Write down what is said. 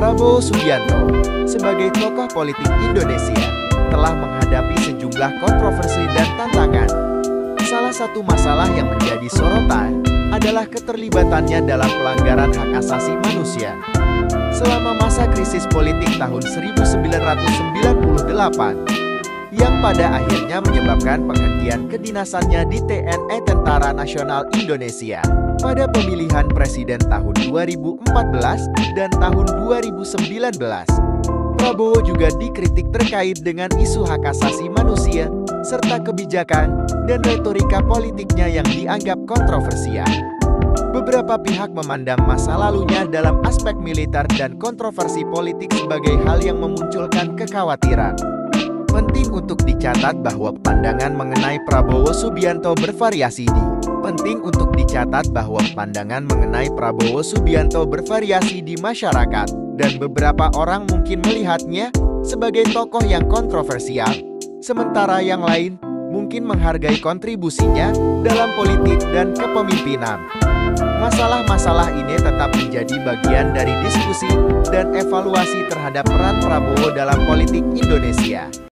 Prabowo Subianto sebagai tokoh politik Indonesia telah menghadapi sejumlah kontroversi dan tantangan. Salah satu masalah yang menjadi sorotan adalah keterlibatannya dalam pelanggaran hak asasi manusia. Selama masa krisis politik tahun 1998, yang pada akhirnya menyebabkan penghentian kedinasannya di TNI e Tentara Nasional Indonesia pada pemilihan presiden tahun 2014 dan tahun 2019. Prabowo juga dikritik terkait dengan isu hak asasi manusia serta kebijakan dan retorika politiknya yang dianggap kontroversial. Beberapa pihak memandang masa lalunya dalam aspek militer dan kontroversi politik sebagai hal yang memunculkan kekhawatiran. Penting untuk dicatat bahwa pandangan mengenai Prabowo Subianto bervariasi di Penting untuk dicatat bahwa pandangan mengenai Prabowo Subianto bervariasi di masyarakat dan beberapa orang mungkin melihatnya sebagai tokoh yang kontroversial, sementara yang lain mungkin menghargai kontribusinya dalam politik dan kepemimpinan. Masalah-masalah ini tetap menjadi bagian dari diskusi dan evaluasi terhadap peran Prabowo dalam politik Indonesia.